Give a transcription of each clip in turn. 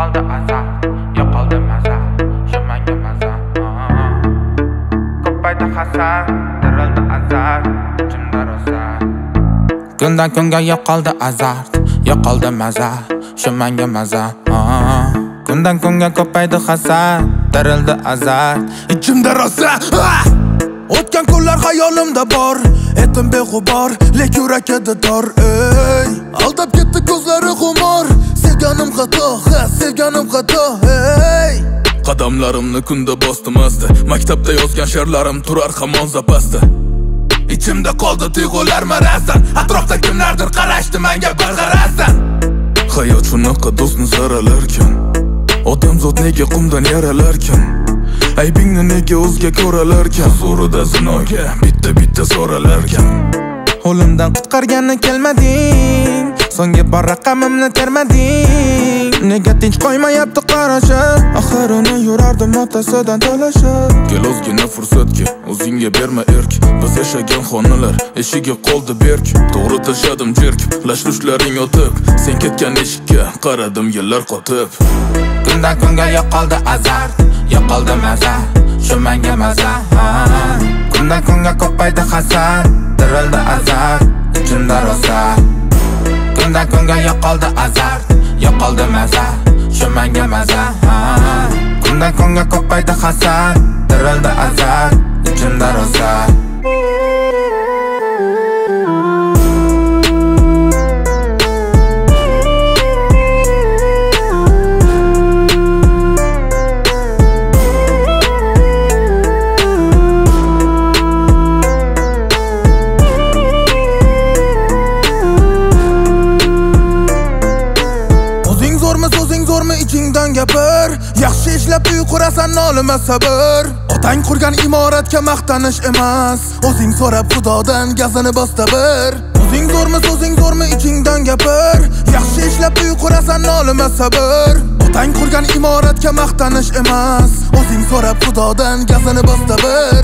yo'qoldi azal yo'qoldi maza shu manga maza. Ko'paydi hasad tirildi azar ichimda rosa kundan kunga yo'qoldi azart yo'qoldi maza shu manga maza. Kundan kunga ko'paydi hasad tirildi azart ichimda rosa o'tgan kunlar xayolimda bor etim beg'ubor lek yurakida dor ey. Aldab ketdi ko'zlari xumor sevganim xato ha sevganim xato hey. Qadamlarimni kunda bosdim asta. Maktabda yozgan she'rlarim turar hamon zapasda. Ichimda qoldi tuyg'ular marazdan. Atrofda kimlardir qarashdi manga bir g'arazdan. Hayot shunaqa do'stni zaralarkan odamzod nega qumdan yaralarkan? Aybingni nega o'zga ko'ralarkan? Huzurida zinoga bitta bitta so'ralarkan. O'limdan qutqargani kelmading. So'nggi bor raqamimni termading. Nega tinch qo'ymayapti qarashi? Oxirini yurardim otasidan talashib kel ozgina fursatga o'zingga berma erk. Biz yashagan xonalar eshigi qoldi berk. To'g'ri tashladim jerk lash lushlaring o'tib sen ketgan eshikka qaradim yillar qotib. Kundan kunga yo'qoldi azart yo'qoldi maza shu manga maza kundan kunga ko'paydi hasad tirildi azar ichimda rosa kundan kunga yo'qoldi azar yo'qoldi maza shu manga maza kundan kunga ko'paydi hasad tirildi azar ichimda rosa ichingdan gapir. Yaxshi ishlab uy qurasan nolima sabr. Otang qurgan imoratga maqtanish emas. O'zing so'rab xudodan gazini bosta bir o'zing zo'rmi so'zing zo'rmi ichingdan gapir. Yaxshi ishlab uy qurasan nolima sabr. Otang qurgan imoratga maqtanish emas. O'zing so'rab xudodan gazini bosta bir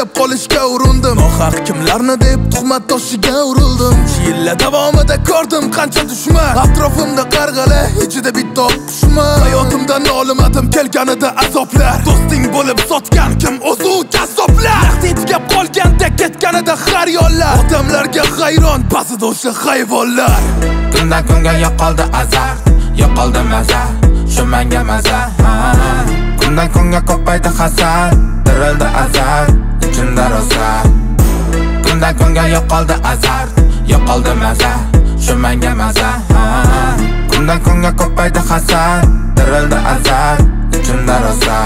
ushlab qolishga urindim. Nohaq kimlarni deb tuhmat toshiga urildim. Uch yillar davomida ko'rdim qancha dushman. Atrofimda qarg'ala ichida bitta oq qushman. Hayotimdan nolimadim kelganida azoblar. Do'sting bo'lib sotgan kim o'zi kazzoblar naqd tugab qolganda ketganida har yo'llar. Odamlarga hayron ba'zida o'sha hayvonlar. Kundan kunga yo'qoldi azar yo'qoldi maza shu manga maza kundan kunga ko'paydi hasad dirildi azar. Ichimda rosa kundan kunga yo'qoldi azar. Yo'qoldi maza shu manga maza kundan kunga ko'paydi hasad Dirildi azar. Ichimda rosa